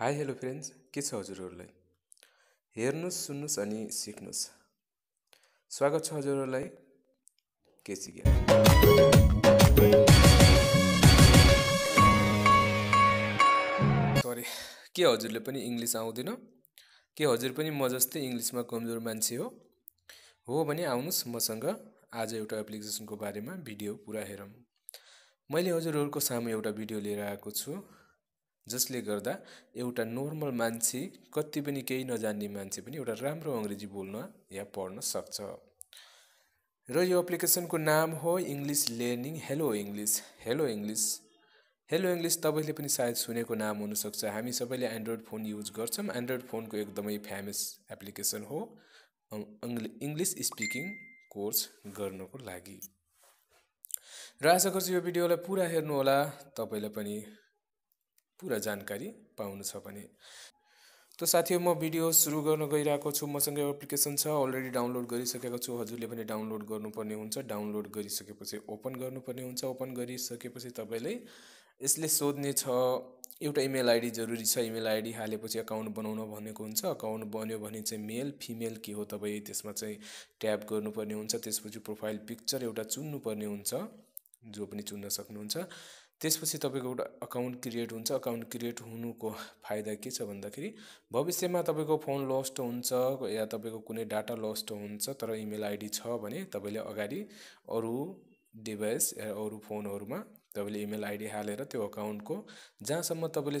Hi hello friends के छ हजुरहरूलाई? हेर्नुहोस् सुन्नुहोस् अनि सिक्नुहोस्। स्वागत छ हजुरहरूलाई। केसी ज्ञान सरी के हजुरले पनि इङ्ग्लिस आउँदैन? के हजुर पनि म जस्तै इङ्ग्लिसमा कमजोर मान्छे हो? हो भने आउनुहोस् मसँग आज एउटा एप्लिकेसनको बारेमा भिडियो पुरा हेरौँ। मैले हजुरहरूको सामु एउटा भिडियो लिएर आएको छु। जसले गर्दा एउटा नर्मल मान्छे कति पनि केही नजान्ने मान्छे पनि एउटा राम्रो अङ्ग्रेजी बोल्न या पढ्न सक्छ। र यो एप्लिकेसनको नाम हो English learning hello English hello English hello English तपाईँले पनि सायद सुनेको नाम हुनसक्छ। हामी सबैले एन्ड्रोइड फोन युज गर्छौँ। एन्ड्रोइड फोनको एकदमै फेमस एप्लिकेसन हो। इङ्ग्लिस स्पिकिङ कोर्स गर्नको लागि। र आशा गर्छु यो भिडियोलाई पुरा हेर्नुहोला तपाईँलाई पनि पुरा जानकारी पाउनु छ भने। त साथी म भिडियो सुरु गर्न गइरहेको छु। मसँग एप्लिकेसन छ अलरेडी डाउनलोड गरिसकेको छु। हजुरले पनि डाउनलोड गर्नुपर्ने हुन्छ। डाउनलोड गरिसकेपछि ओपन गर्नुपर्ने हुन्छ। ओपन गरिसकेपछि तपाईँले यसले सोध्ने छ एउटा इमेल आइडी जरुरी छ। इमेल आइडी हालेपछि अकाउन्ट बनाउन भनेको हुन्छ। अकाउन्ट बन्यो भने चाहिँ मेल फिमेल के हो तपाईँ? त्यसमा चाहिँ ट्याप गर्नुपर्ने हुन्छ। त्यसपछि प्रोफाइल पिक्चर एउटा चुन्नुपर्ने हुन्छ जो पनि चुन्न सक्नुहुन्छ। त्यसपछि तपाईँको एउटा अकाउन्ट क्रिएट हुन्छ। अकाउन्ट क्रिएट हुनुको फाइदा के छ भन्दाखेरि भविष्यमा तपाईँको फोन लस्ट हुन्छ या तपाईँको कुनै डाटा लस्ट हुन्छ तर इमेल आइडी छ भने तपाईँले अगाडि अरू डिभाइस या अरू फोनहरूमा तपाईँले इमेल आइडी हालेर त्यो अकाउन्टको जहाँसम्म तपाईँले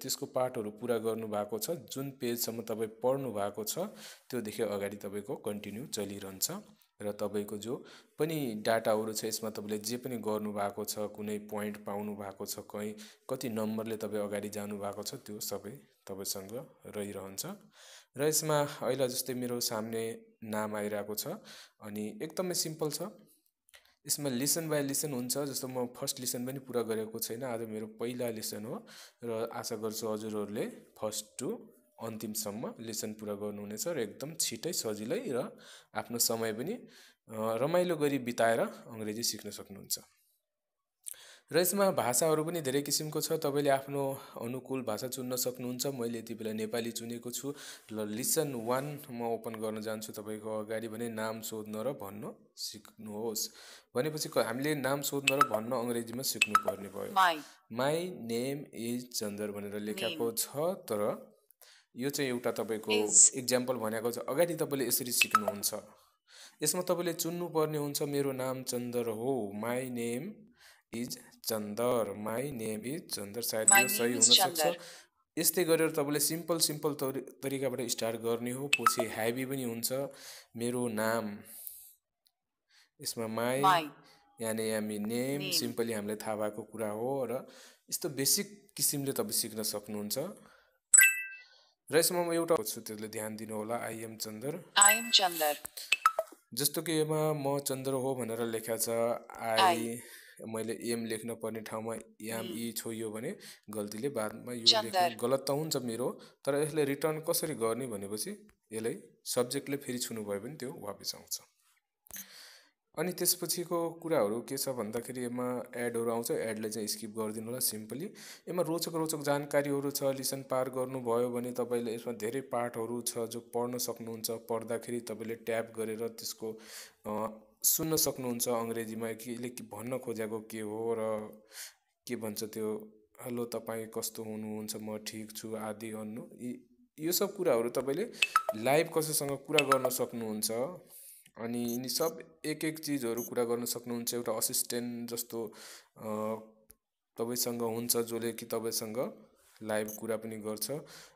त्यसको पार्टहरू पुरा गर्नुभएको छ जुन पेजसम्म तपाईँ पढ्नु भएको छ त्योदेखि अगाडि तपाईँको कन्टिन्यू चलिरहन्छ। र तपाईँको जो पनि डाटाहरू छ यसमा तपाईँले जे पनि गर्नुभएको छ कुनै पोइन्ट पाउनु भएको छ कहीँ कति नम्बरले तपाईँ अगाडि जानुभएको छ त्यो सबै तपाईँसँग रहिरहन्छ। र यसमा अहिले जस्तै मेरो सामने नाम आइरहेको छ अनि एकदमै सिम्पल छ। यसमा लिसन बाई लिसन हुन्छ जस्तो म फर्स्ट लिसन पनि पुरा गरेको छैन आज मेरो पहिला लिसन हो। र आशा गर्छु हजुरहरूले फर्स्ट टु अन्तिमसम्म लेसन पुरा गर्नुहुनेछ र एकदम छिटै सजिलै र आफ्नो समय पनि रमाइलो गरी बिताएर अङ्ग्रेजी सिक्न सक्नुहुन्छ। र यसमा भाषाहरू पनि धेरै किसिमको छ। तपाईँले आफ्नो अनुकूल भाषा चुन्न सक्नुहुन्छ। मैले यति बेला नेपाली चुनेको छु। ल लिसन वान म ओपन गर्न जान्छु तपाईँको अगाडि भने नाम सोध्न र भन्न सिक्नुहोस्। भनेपछि हामीले नाम सोध्न र भन्न अङ्ग्रेजीमा सिक्नुपर्ने भयो। माई नेम इज चन्दर भनेर लेखाएको छ तर यो चाहिँ एउटा तपाईँको इक्जाम्पल भनेको छ। अगाडि तपाईँले यसरी सिक्नुहुन्छ। यसमा तपाईँले चुन्नुपर्ने हुन्छ मेरो नाम चन्दर हो। My name is Chandar. My name is Chandar. सायद यो सही हुनसक्छ। यस्तै गरेर तपाईँले सिम्पल सिम्पल तरिकाबाट स्टार्ट गर्ने हो। पछि ह्याभी पनि हुन्छ। मेरो नाम यसमा माई यानि हामी नेम। सिम्पली हामीलाई थाहा भएको कुरा हो। र यस्तो बेसिक किसिमले तपाईँ सिक्न सक्नुहुन्छ। र यसमा म एउटा छु त्यसले ध्यान दिनु होला। आइएम चन्दर आइएम चन्दर जस्तो कि यसमा म चन्द्र हो भनेर लेखा छ आई मैले एम लेख्न पर्ने ठाउँमा याम इ छोइयो भने गल्तीले बादमा यो लेख्नु गलत त हुन्छ मेरो तर यसले रिटर्न कसरी गर्ने भनेपछि यसलाई सब्जेक्टले फेरि छुनु भयो भने त्यो वापिस आउँछ। अनि त्यसपछिको कुराहरू के छ भन्दाखेरि यसमा एडहरू आउँछ एडलाई चाहिँ स्किप गरिदिनु होला सिम्पली। यसमा रोचक रोचक जानकारीहरू छ लिसन पार गर्नुभयो भने तपाईँले यसमा धेरै पाठहरू छ जो पढ्न सक्नुहुन्छ। पढ्दाखेरि तपाईँले ट्याप गरेर त्यसको सुन्न सक्नुहुन्छ अङ्ग्रेजीमा कि यसले भन्न खोजेको के हो र के भन्छ त्यो हेलो तपाईँ कस्तो हुनुहुन्छ? म ठिक छु आदि अन्नु यो सब कुराहरू तपाईँले लाइभ कसैसँग कुरा गर्न सक्नुहुन्छ। अनि यिनी सब एक एक चिजहरू कुरा गर्न सक्नुहुन्छ एउटा असिस्टेन्ट जस्तो तपाईँसँग हुन्छ जसले कि तपाईँसँग लाइभ कुरा पनि गर्छ।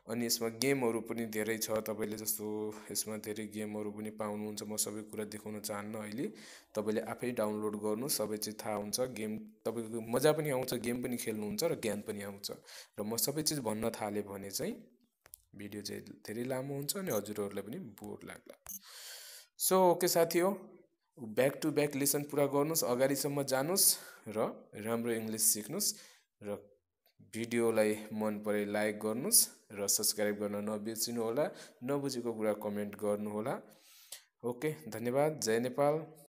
अनि यसमा गेमहरू पनि धेरै छ तपाईँले जस्तो यसमा धेरै गेमहरू पनि पाउनुहुन्छ। म सबै कुरा देखाउन चाहन्न अहिले। तपाईँले आफै डाउनलोड गर्नु सबै चाहिँ थाहा हुन्छ। गेम तपाईँको मजा पनि आउँछ गेम पनि खेल्नुहुन्छ र ज्ञान पनि आउँछ। र म सबै चिज भन्न थालेँ भने चाहिँ भिडियो चाहिँ धेरै लामो हुन्छ अनि हजुरहरूलाई पनि बोर लाग्ला। सो ओके साथी हो ब्याक टु ब्याक लेसन पुरा गर्नुहोस् अगाडिसम्म जानुहोस् र राम्रो इङ्ग्लिस सिक्नुहोस् र भिडियोलाई मन परे लाइक गर्नुहोस् र सब्सक्राइब गर्न नबिर्सिनु होला नबुझेको कुरा कमेन्ट गर्नुहोला। ओके धन्यवाद जय नेपाल।